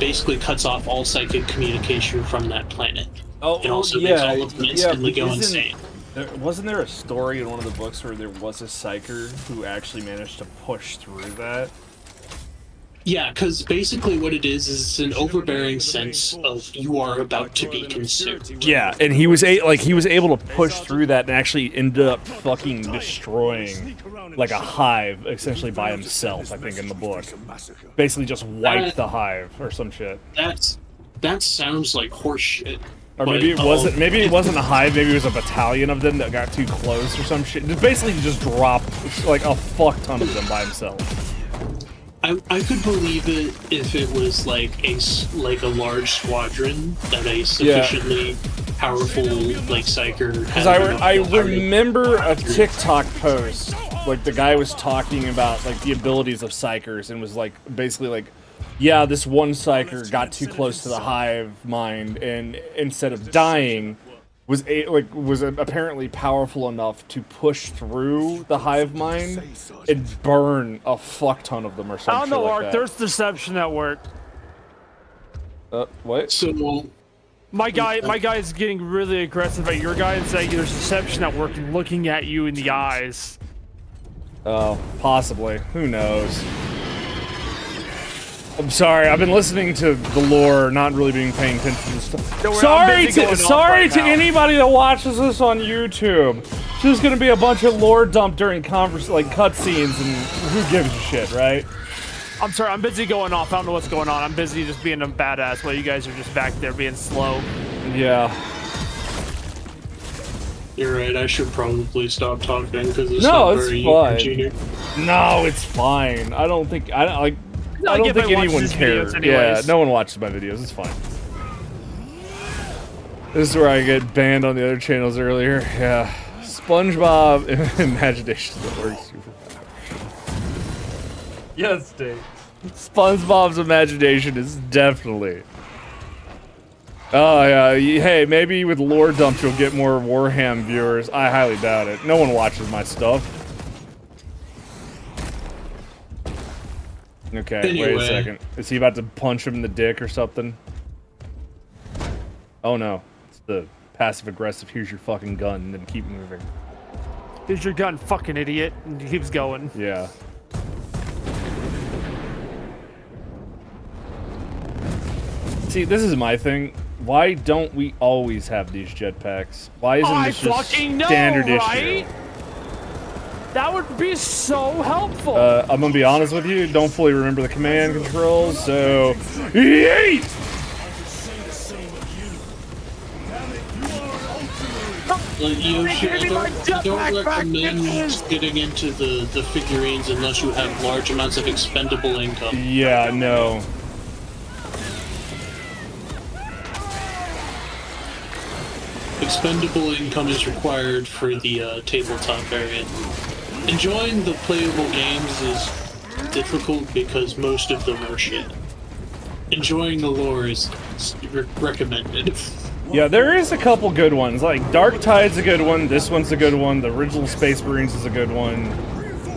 basically cuts off all psychic communication from that planet. Oh, It also yeah, makes all of them yeah, instantly but go insane. There, wasn't there a story in one of the books where there was a psyker who actually managed to push through that? Yeah, because basically what it is is an overbearing sense of you are about to be consumed. Yeah, and he was a like he was able to push through that and actually ended up fucking destroying like a hive essentially by himself. I think in the book, basically just wiped the hive or some shit. That's that sounds like horseshit. Or maybe it wasn't. um, Maybe it wasn't a hive. Maybe it was a battalion of them that got too close or some shit. Just basically just dropped like a fuck ton of them by himself. I, I could believe it if it was like a like a large squadron that a sufficiently powerful like psyker. Because I, re- I remember a TikTok post, like the guy was talking about like the abilities of psykers and was like basically like, yeah, this one psyker got too close to the hive mind and instead of dying, was a- like was apparently powerful enough to push through the hive mind and burn a fuck ton of them or I something. don't know, like Art. that. There's deception at work. Uh, what? So My guy, my guy is getting really aggressive at your guy and saying there's deception at work and looking at you in the eyes. Oh, possibly. Who knows? I'm sorry. I've been listening to the lore, not really being paying attention to stuff. Don't worry, sorry to sorry right to now. anybody that watches this on YouTube. It's just gonna be a bunch of lore dump during converse like cutscenes, and who gives a shit, right? I'm sorry, I'm busy going off. I don't know what's going on. I'm busy just being a badass while you guys are just back there being slow. Yeah. you're right. I should probably stop talking because it's No, not it's very fine. entertaining. No, it's fine. I don't think I don't like. I don't think watches anyone cares. Yeah, no one watches my videos. It's fine. This is where I get banned on the other channels earlier. Yeah, SpongeBob imagination that works super. Yes, Dave. SpongeBob's imagination is definitely. Oh yeah, hey, maybe with lore dumps you'll get more Warham viewers. I highly doubt it. No one watches my stuff. Okay, wait a second. Is he about to punch him in the dick or something? Oh no, it's the passive aggressive. Here's your fucking gun, and then keep moving. Here's your gun, fucking idiot. And he keeps going. Yeah. See, this is my thing. Why don't we always have these jetpacks? Why isn't I this just fucking know, standard right? issue? That would be so helpful. Uh, I'm gonna be honest with you. Don't fully remember the command controls, so yeet! Like, you should, give I don't, I don't jetpack back, recommend getting into the, the figurines unless you have large amounts of expendable income. Yeah, no. Expendable income is required for the uh, tabletop variant. Enjoying the playable games is difficult because most of them are shit. Enjoying the lore is re- recommended. Yeah, there is a couple good ones. Like Darktide's a good one. This one's a good one. The original Space Marines is a good one.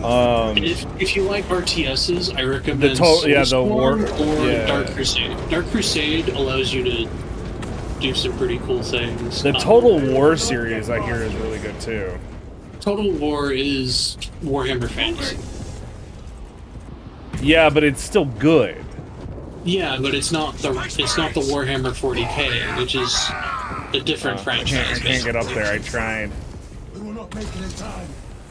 Um, If, if you like RTSs, I recommend The to- yeah, the war- or yeah. Dark Crusade. Dark Crusade allows you to do some pretty cool things. the Um, Total War series I hear is really good too. Total War is Warhammer Fantasy. Yeah, but it's still good. Yeah, but it's not the it's not the Warhammer 40k, which is a different I franchise. can't, I can't get up there. I tried. We will not make it in time.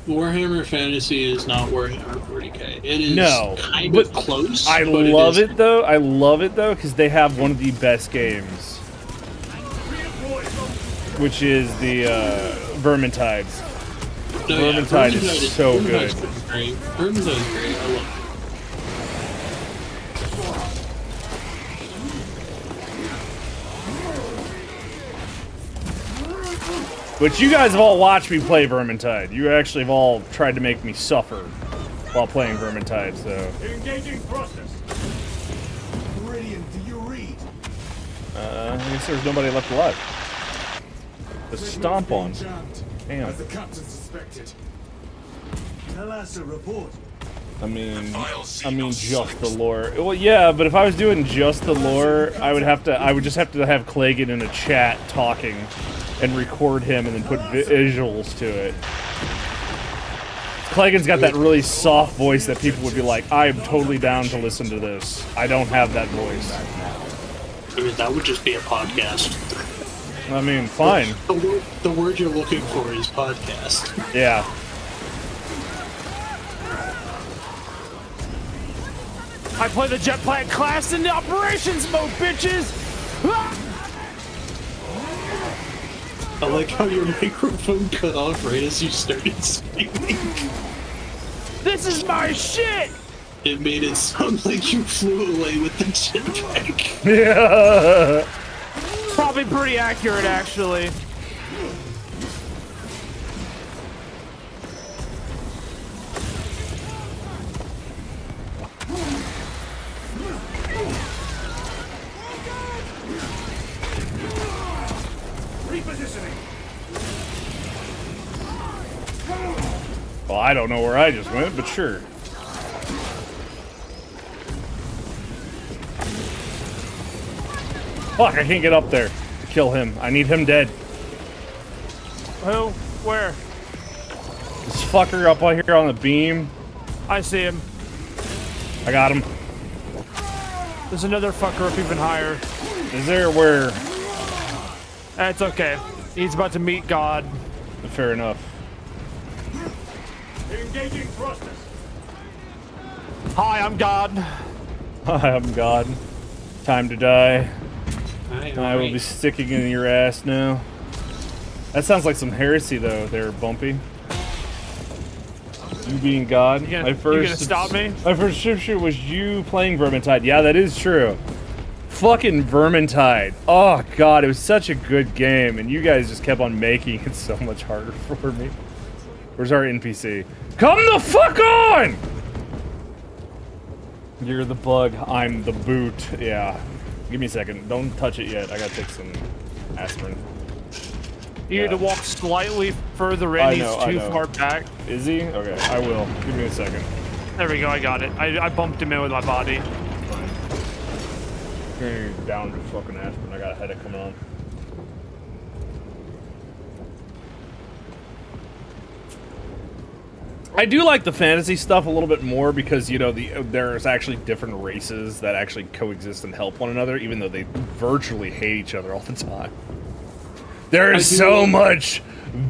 Warhammer Fantasy is not Warhammer 40k. It is No, kind but of close. I but love is- it though. I love it though because they have one of the best games, which is the uh, Vermintides. No, yeah, Vermintide is so Vermintide's good. Great. Vermintide's great. I love it. But you guys have all watched me play Vermintide. You actually have all tried to make me suffer while playing Vermintide. So Engaging thrusters. Meridian, do you read? uh, I guess there's nobody left alive. The stomp on. Jammed, Damn. As the captain suspected. Tell us a report. I mean, I mean just the lore. Well, yeah, but if I was doing just the lore, I would have to. I would just have to have Clagan in a chat talking, and record him, and then put visuals to it. Clagan's got that really soft voice that people would be like, "I am totally down to listen to this." I don't have that voice. I mean, that would just be a podcast. I mean, fine. The word, the word you're looking for is podcast. Yeah. I play the jet jetpack class in the operations mode, bitches! Ah! I like how your microphone cut off right as you started speaking. This is my shit! It made it sound like you flew away with the jetpack. Yeah. Probably pretty accurate, actually. Repositioning. Well, I don't know where I just went, but sure. Fuck, I can't get up there to kill him. I need him dead. Who? Where? This fucker up here on the beam. I see him. I got him. There's another fucker up even higher. Is there where? That's okay. He's about to meet God. Fair enough. Engaging thrusters. Hi, I'm God. Hi, I am God. Time to die. Aye, I will be sticking in your ass now. That sounds like some heresy, though. There, Bumpy. You being God. You gonna- my you first. gonna stop me? My first shoot was you playing Vermintide. Yeah, that is true. Fucking Vermintide. Oh god, it was such a good game, and you guys just kept on making it so much harder for me. Where's our NPC? Come the fuck on! You're the bug. I'm the boot. Yeah. Give me a second. Don't touch it yet. I gotta take some aspirin. You need to walk slightly further in. He's know, I too far back. Is he? Okay, I will. Give me a second. There we go. I got it. I, I bumped him in with my body. Down to fucking aspirin. I got a headache coming on. I do like the fantasy stuff a little bit more because you know the there's actually different races that actually coexist and help one another, even though they virtually hate each other all the time. There is so much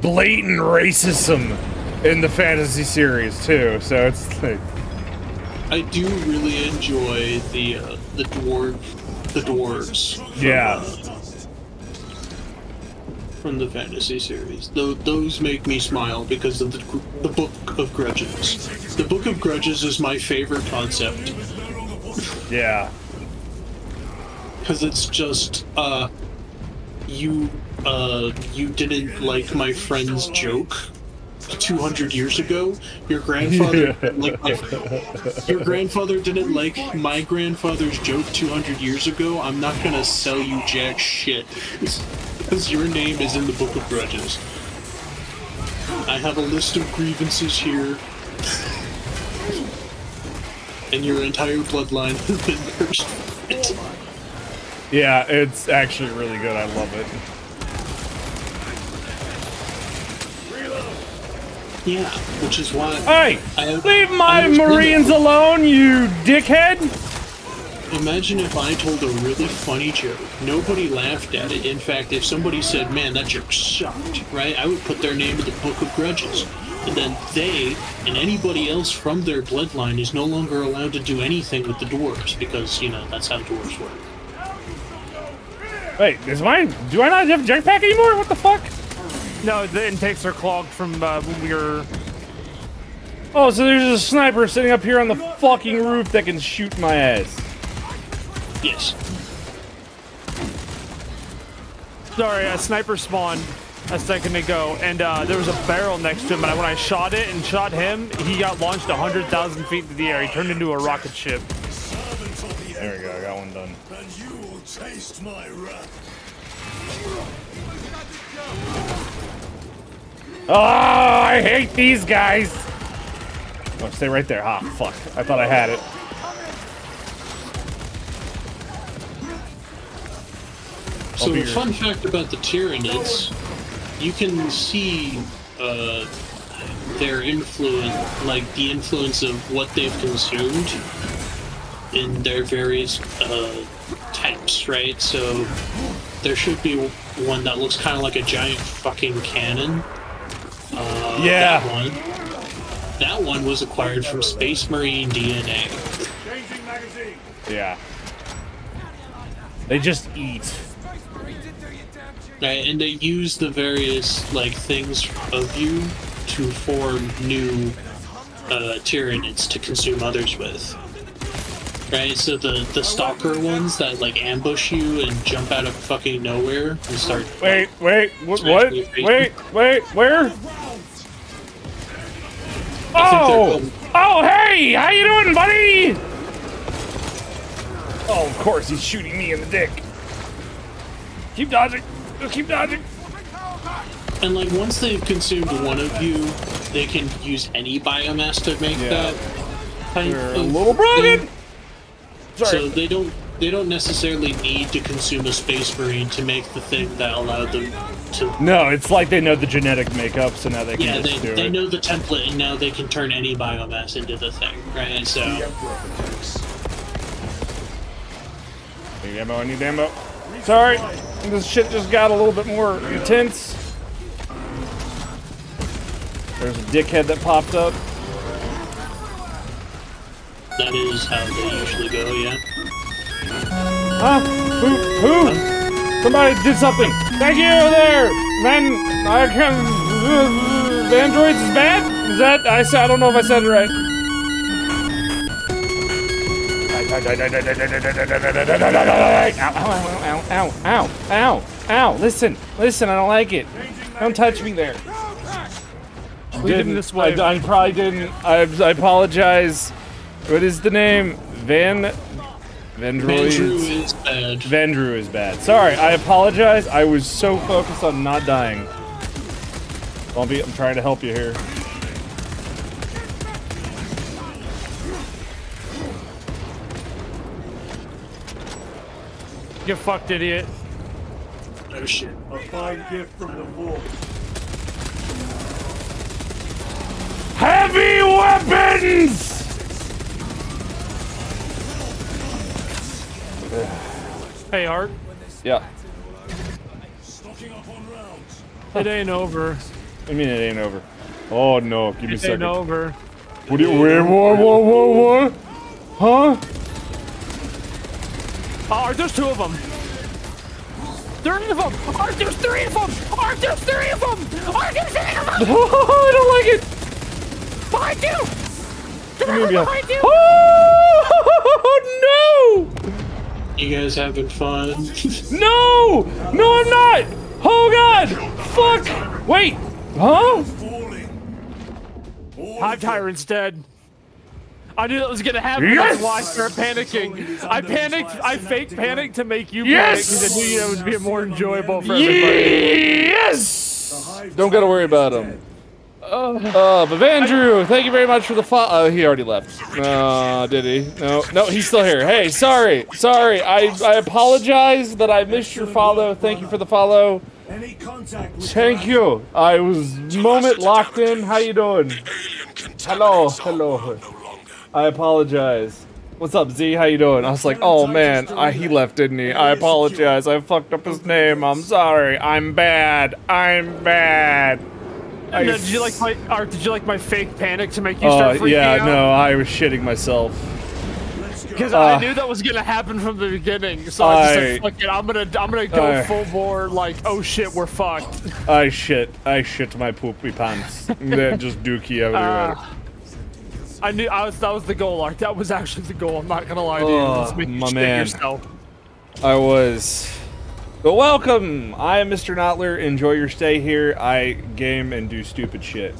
blatant racism in the fantasy series too, so it's like I do really enjoy the uh, the dwarf the dwarves. from, Yeah. uh, from the fantasy series. Tho- those make me smile because of the, the Book of Grudges. The Book of Grudges is my favorite concept yeah. because it's just uh, you uh, you didn't like my friend's joke 200 years ago. Your grandfather like my, your grandfather didn't like my grandfather's joke 200 years ago. I'm not gonna sell you jack shit because your name is in the Book of Grudges. I have a list of grievances here. And your entire bloodline has been cursed. it. Yeah, it's actually really good. I love it. Yeah, which is why Hey, I- leave my Marines alone, you dickhead! Imagine if I told a really funny joke. Nobody laughed at it. In fact, if somebody said, man, that joke sucked, right? I would put their name in the Book of Grudges. And then they and anybody else from their bloodline is no longer allowed to do anything with the dwarves because, you know, that's how dwarves work. Wait, is mine? Do I not have a jetpack anymore? What the fuck? No, the intakes are clogged from uh, when we were. Oh, so there's a sniper sitting up here on the fucking roof that can shoot my ass. Yes. Sorry, a sniper spawned a second ago, and uh, there was a barrel next to him. And when I shot it and shot him, he got launched 100,000 feet into the air. He turned into a rocket ship. Servants of the There we go, I got one done. and you will taste my wrath. Oh, I hate these guys! Oh, stay right there. Ah, fuck. I thought I had it. So, be a fun fact about the Tyranids, you can see uh, their influence, like the influence of what they've consumed in their various uh, types, right? So, there should be one that looks kind of like a giant fucking cannon. Uh, Yeah. That one. That one was acquired from Space Marine DNA. Changing magazine. Yeah. They just eat. Right, and they use the various like things of you to form new uh, Tyranids to consume others with. Right, so the the stalker ones that like ambush you and jump out of fucking nowhere and start. Wait, wait, what? What? me in the face. Wait, wait, where? I think they're Oh! Oh, hey! How you doing, buddy? Oh, of course, he's shooting me in the dick. Keep dodging. Just keep dodging. And like once they've consumed one of you, they can use any biomass to make Yeah. that. Type You're a little. Sorry. So they don't they don't necessarily need to consume a space marine to make the thing that allowed them to no, it's like they know the genetic makeup, so now they can Yeah, they, they it. know the template and now they can turn any biomass into the thing, right? So Need ammo, I need ammo. Sorry, this shit just got a little bit more intense. There's a dickhead that popped up. that is how they usually go, yeah. Huh? Who? Who? Somebody did something. Thank you there, man. I can. Uh, Androids is bad. Is that? I said. I don't know if I said it right. Ow! Ow! Ow! Ow! Ow! Ow! Listen! Listen! I don't like it. Don't touch me there. Lead him this way. I, I probably didn't. I, I apologize. What is the name? Van. Vendroids. Mandrew is bad. Vendrew is bad. Sorry, I apologize. I was so focused on not dying. I'll be, I'm trying to help you here. Get fucked, idiot. Oh shit. A fine gift from the vault. Heavy weapons! Hey, Art. Yeah. Stocking up on rounds. It ain't over. I mean, it ain't over. Oh no, give me a It ain't over. What do you, wait, what, what, what, what? Huh? Oh, Art, there's two of them. Three of them. Art, there's three of them. Art, there's three of them. Art, there's three of them. Oh, I don't like it. Behind you. Get Give me out a- behind you. Oh no! You guys having fun? No! No, I'm not! Oh god! Fuck! Wait! Huh? Falling. Hive Tyrant's dead. I knew that was gonna happen. Yes! That's why I started panicking. I panicked. I fake panicked to make you Yes! panic because I knew it would be more enjoyable for everybody. Yes! Don't gotta worry about him. Uh, but Vandrew, thank you very much for the follow. Oh, he already left. Uh, did he? No, no, he's still here. Hey, sorry, sorry. I I apologize that I missed your follow. Thank you for the follow. Any contact Thank you. I was moment locked in. How you doing? Hello, hello. I apologize. What's up, Z? How you doing? I was like, oh man, I, he left, didn't he? I apologize. I fucked up his name. I'm sorry. I'm bad. I'm bad. I did you like my Art? Did you like my fake panic to make you Oh start freaking yeah, out? no, I was shitting myself. Because Uh, I knew that was gonna happen from the beginning, so I, just I- said, "Fuck it, I'm gonna, I'm gonna go I- full bore, like, oh shit, we're fucked." I shit. I shit my poopy pants. Then just dookie everywhere. Ah. I knew I was, that was the goal, Art. That was actually the goal. I'm not gonna lie to you. Oh, you my man. yourself. I was. But welcome! I am Mr. Knotler. Enjoy your stay here. I game and do stupid shit.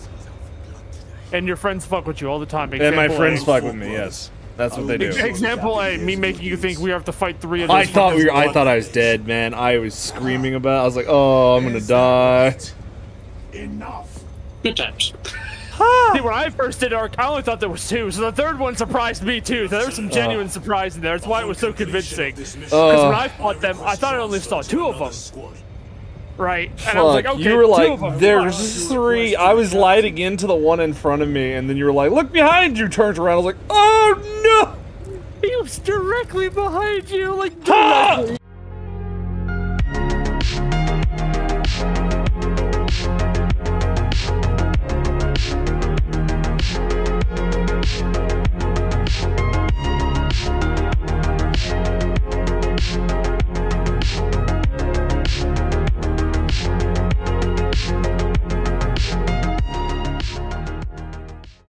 And your friends fuck with you all the time. And my friends A. fuck with me, yes. That's what they do. Example A, me making you think we have to fight three of I thought we were, I thought I was dead, man. I was screaming about I was like, oh, I'm gonna die. Enough. Good times. See, when I first did Arc, I only thought there was two, so the third one surprised me too. So there was some genuine surprise in there. That's why it was so convincing. Because Uh, when I fought them, I thought I only saw two of them. Right? And I was Fuck, like, okay, you were two like, of them. there's three. I was lighting into the one in front of me, and then you were like, look behind you. Turned around. I was like, oh no. He was directly behind you, like Ah! directly.